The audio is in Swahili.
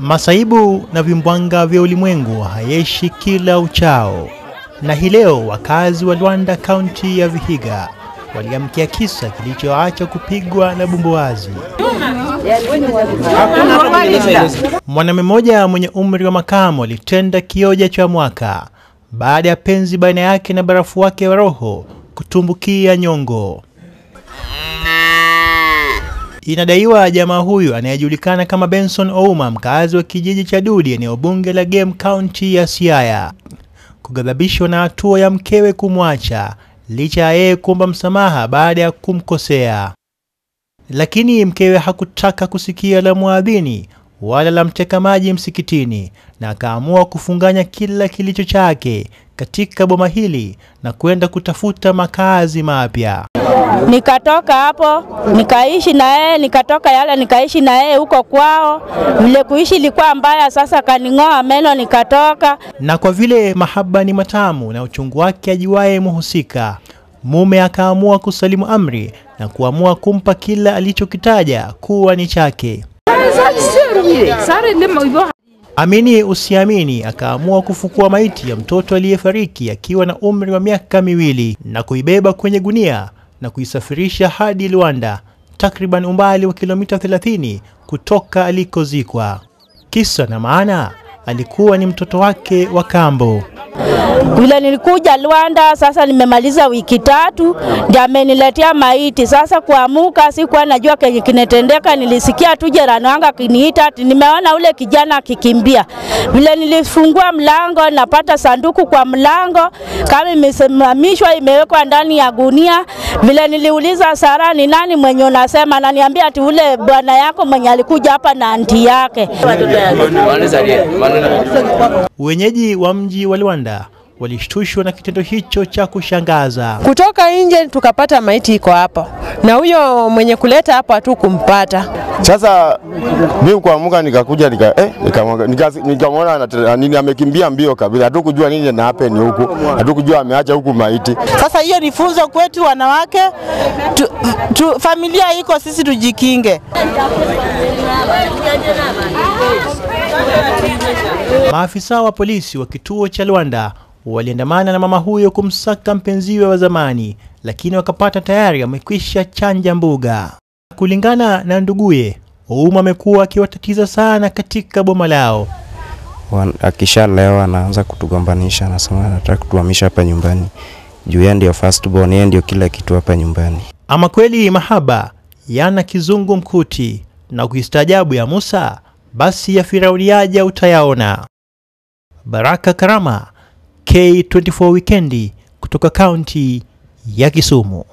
Masaibu na vimbwanga vya ulimwengu hayeshi kila uchao, na hii leo wakazi wa Luanda, kaunti ya Vihiga, waliamkia kisa kilichoacha kupigwa na bumbuazi. Mwanamume mmoja mwenye umri wa makamo alitenda kioja cha mwaka baada ya penzi baina yake na barafu wake wa roho kutumbukia nyongo. Inadaiwa jamaa huyu anayejulikana kama Benson Ouma, mkazi wa kijiji cha Dudi, eneo bunge la Game County ya Siaya, kughadhabishwa na hatua ya mkewe kumwacha licha ya yeye kuomba msamaha baada ya kumkosea. Lakini mkewe hakutaka kusikia la mwadhini wala la mteka maji msikitini, na akaamua kufunganya kila kilicho chake katika boma hili na kwenda kutafuta makazi mapya. Nikatoka hapo nikaishi na yeye, nikatoka yale nikaishi na yeye huko kwao. Vile kuishi ilikuwa mbaya, sasa kaning'oa meno nikatoka. Na kwa vile mahaba ni matamu na uchungu wake ajiwaye muhusika, mume akaamua kusalimu amri na kuamua kumpa kila alichokitaja kuwa ni chake. Amini usiamini, akaamua kufukua maiti ya mtoto aliyefariki akiwa na umri wa miaka miwili na kuibeba kwenye gunia na kuisafirisha hadi Luanda, takriban umbali wa kilomita 30 kutoka alikozikwa. Kisa na maana, alikuwa ni mtoto wake wa kambo. Vile nilikuja Luanda, sasa nimemaliza wiki tatu, ndio ameniletea maiti. Sasa kuamuka, sikuwa najua kenye kinetendeka. Nilisikia tu jirani wangu akiniita ati nimeona ule kijana akikimbia. Vile nilifungua mlango, napata sanduku kwa mlango kama imesimamishwa, imewekwa ndani ya gunia. Vile niliuliza Sara, ni nani mwenye unasema? Ananiambia ati ule bwana yako mwenye alikuja hapa na anti yake. Wenyeji wa mji wa Luanda walishtushwa na kitendo hicho cha kushangaza. Kutoka nje tukapata maiti iko hapa, na huyo mwenye kuleta hapa hatu kumpata. Sasa mimi kuamka nikakuja nika eh, nikamwona nika, nika nini amekimbia mbio kabisa, hatukujua nini na happen huku, hatukujua ameacha huku maiti. Sasa hiyo ni funzo kwetu wanawake tu, tu, familia iko sisi tujikinge. Maafisa wa polisi wa kituo cha Luanda waliandamana na mama huyo kumsaka mpenziwe wa zamani, lakini wakapata tayari amekwisha chanja mbuga. Kulingana na nduguye, Ouma amekuwa akiwatatiza sana katika boma lao. Akishalewa anaanza kutugombanisha, anasema anataka kutuhamisha hapa nyumbani juu yeye ndio first born, yeye ndio kila kitu hapa nyumbani. Ama kweli mahaba yana kizungu mkuti, na kuistaajabu ya Musa basi ya Firauni yaja utayaona. Baraka Karama, K24 Wikendi kutoka kaunti ya Kisumu.